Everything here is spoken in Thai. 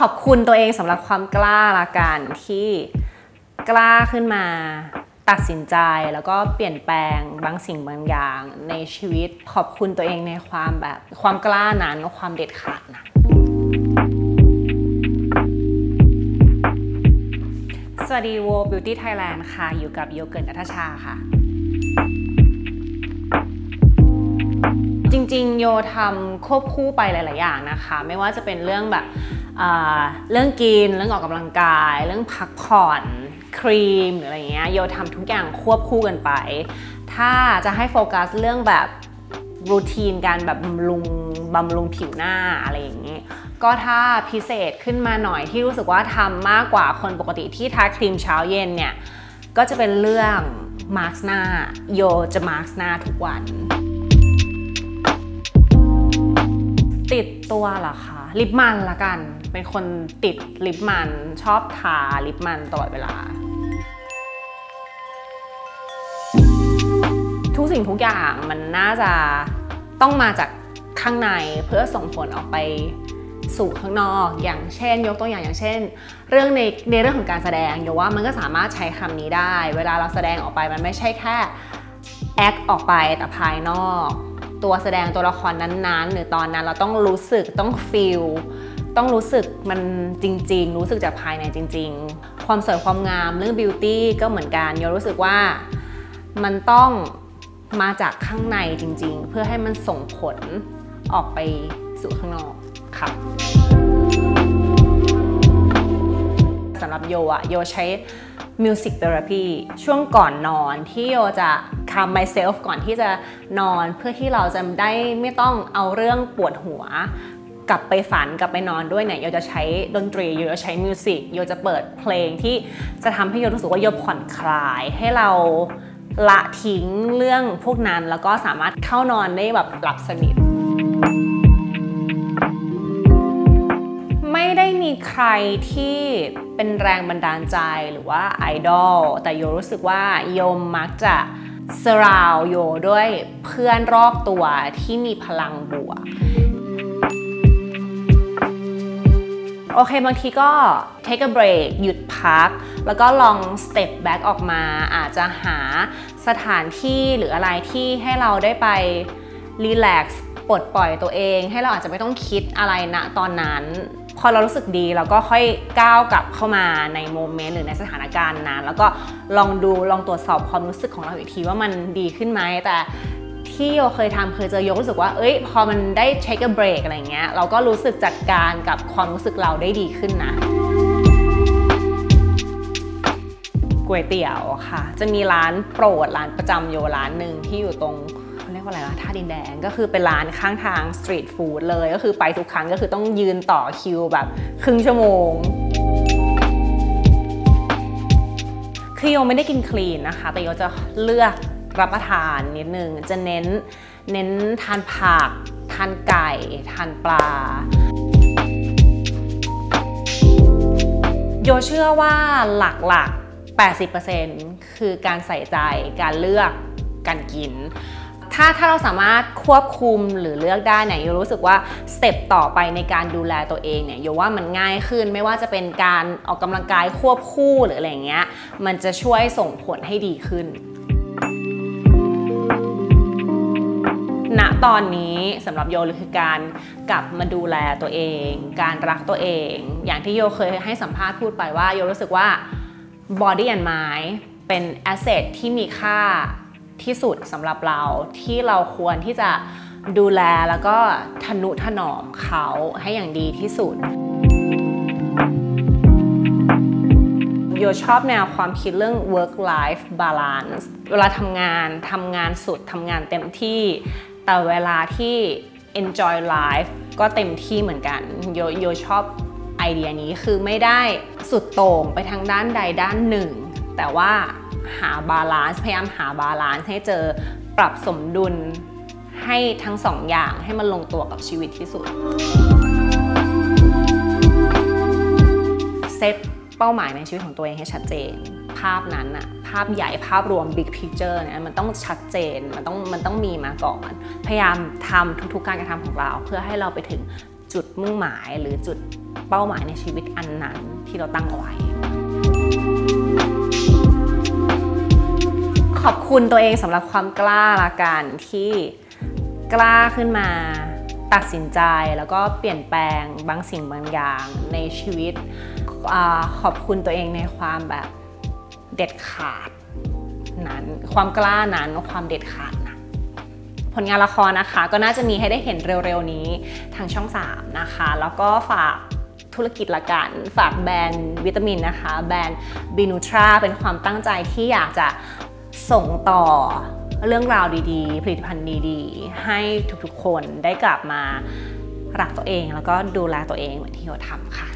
ขอบคุณตัวเองสำหรับความกล้าละกันที่กล้าขึ้นมาตัดสินใจแล้วก็เปลี่ยนแปลงบางสิ่งบางอย่างในชีวิตขอบคุณตัวเองในความแบบความกล้านั้นความเด็ดขาดนะสวัสดี World Beauty Thailand ค่ะ อยู่กับโยเกิร์ตนัทชาค่ะ จริง ๆ โยทำควบคู่ไปหลาย ๆ อย่างนะคะ ไม่ว่าจะเป็นเรื่องแบบ เรื่องกิน เรื่องออกกำลังกาย เรื่องพักผ่อนครีมหรืออะไรเงี้ยโยทำทุกอย่างควบคู่กันไป ถ้าจะให้โฟกัสเรื่องแบบรูทีนการแบบบำรุงบำรุงผิวหน้าอะไรอย่างนี้ ก็ถ้าพิเศษขึ้นมาหน่อยที่รู้สึกว่าทำมากกว่าคนปกติที่ทาครีมเช้าเย็นเนี่ย ก็จะเป็นเรื่องมาร์กหน้าโยจะมาร์กหน้าทุกวัน ติดตัวเหรอคะ ลิปมันละกัน เป็นคนติดลิปมัน ชอบทาลิปมันตลอดเวลา ทุกสิ่งทุกอย่างมันน่าจะต้องมาจากข้างในเพื่อส่งผลออกไปสู่ข้างนอก อย่างเช่น ยกตัวอย่างอย่างเช่น เรื่องในในเรื่องของการแสดงโยว่ามันก็สามารถใช้คำนี้ได้ เวลาเราแสดงออกไปมันไม่ใช่แค่แอคออกไปแต่ภายนอก ตัวแสดงตัวละครนั้นๆ หรือตอนนั้นเราต้องรู้สึกต้องฟีลต้องรู้สึกมันจริง ๆ รู้สึกจากภายในจริง ๆ ความสวยความงามเรื่องบิวตี้ก็เหมือนกันโยรู้สึกว่ามันต้องมาจากข้างในจริง ๆ เพื่อให้มันส่งผลออกไปสู่ข้างนอกค่ะสำหรับโยอะโยใช้ Music Therapy ช่วงก่อนนอนที่โยจะ calm myself ก่อนที่จะนอนเพื่อที่เราจะได้ไม่ต้องเอาเรื่องปวดหัว กลับไปฝันกลับไปนอนด้วยเนี่ยโยจะใช้ดนตรีโยจะใช้มิวสิกโยจะเปิดเพลงที่จะทำให้โยรู้สึกว่าโยผ่อนคลายให้เราละทิ้งเรื่องพวกนั้นแล้วก็สามารถเข้านอนได้แบบหลับสนิท ไม่ได้มีใครที่เป็นแรงบันดาลใจหรือว่าไอดอลแต่โยรู้สึกว่าโยมมักจะ สราวโยด้วยเพื่อนรอบตัวที่มีพลังบวก โอเคบางทีก็ take a break หยุดพัก แล้วก็ลอง step back ออกมา อาจจะหาสถานที่หรืออะไรที่ให้เราได้ไป relax ปลดปล่อยตัวเอง ให้เราอาจจะไม่ต้องคิดอะไรณตอนนั้น พอเรารู้สึกดีเราก็ค่อยก้าวกลับเข้ามาในโมเมนต์หรือในสถานการณ์นั้น แล้วก็ลองดูลองตรวจสอบความรู้สึกของเราอีกทีว่ามันดีขึ้นไหมแต่ที่โยเคยทำเคยเจอโยรู้สึกว่า เอ้ย พอมันได้ take a break อะไรเงี้ย เราก็รู้สึกจัดการกับความรู้สึกเราได้ดีขึ้นนะก๋วยเตี๋ยวค่ะ จะมีร้านโปรดร้านประจำโยร้านหนึ่งที่อยู่ตรง เขาเรียกว่าอะไรวะท่าดินแดงก็คือเป็นร้านข้างทางสตรีทฟู้ดเลย ก็คือไปทุกครั้งก็คือต้องยืนต่อคิวแบบครึ่งชั่วโมงคือโยไม่ได้กินคลีนนะคะ แต่โยจะเลือกรับประทานนิดนึง จะเน้นเน้นทานผัก ทานไก่ ทานปลา โยเชื่อว่าหลักๆ 80%คือการใส่ใจการเลือกการกิน ถ้าถ้าเราสามารถควบคุมหรือเลือกได้เนี่ยโยรู้สึกว่าสเต็ปต่อไปในการดูแลตัวเองเนี่ยโยว่ามันง่ายขึ้นไม่ว่าจะเป็นการออกกำลังกายควบคู่หรืออะไรเงี้ยมันจะช่วยส่งผลให้ดีขึ้นณตอนนี้สำหรับโยคือการกลับมาดูแลตัวเอง การรักตัวเอง อย่างที่โยเคยให้สัมภาษณ์พูดไปว่าโยรู้สึกว่า body and mind เป็น asset ที่มีค่า ที่สุดสำหรับเราที่เราควรที่จะดูแลแล้วก็ทนุถนอมเขาให้อย่างดีที่สุดโยชอบแนวความคิดเรื่อง work life balance เวลาทำงานทำงานสุดทำงานเต็มที่ แต่เวลาที่ enjoy life ก็เต็มที่เหมือนกันโยโยชอบไอเดียนี้คือไม่ได้สุดโต่งไปทางด้านใดด้านหนึ่ง แต่ว่า หา balance พยายามหา balance ให้เจอปรับสมดุลให้ทั้งสองอย่างให้มันลงตัวกับชีวิตที่สุดเซตเป้าหมายในชีวิตของตัวเองให้ชัดเจน ภาพนั้นอะภาพใหญ่ภาพรวม big picture เนี่ยมันต้องชัดเจนมันต้องมันต้องมีมาก่อน พยายามทำทุกๆการกระทำของเรา เพื่อให้เราไปถึงจุดมุ่งหมายหรือจุดเป้าหมายในชีวิตอันนั้นที่เราตั้งเอาไว้ ขอบคุณตัวเองสำหรับความกล้าละกันที่กล้าขึ้นมาตัดสินใจแล้วก็เปลี่ยนแปลงบางสิ่งบางอย่างในชีวิตอขอบคุณตัวเองในความแบบเด็ดขาดนั้นความกล้านั้นความเด็ดขาดนั้นผลงานละครนะคะ ก็น่าจะมีให้ได้เห็นเร็วๆนี้ทางช่อง 3 นะคะ แล้วก็ฝากธุรกิจละกันฝากแบรนด์วิตามินนะคะ แบรนด์บีนูทราเป็นความตั้งใจที่อยากจะ ส่งต่อเรื่องราวดีๆ ผลิตภัณฑ์ดีๆ ให้ทุกๆคนได้กลับมารักตัวเองแล้วก็ดูแลตัวเองเหมือนที่เราทำค่ะ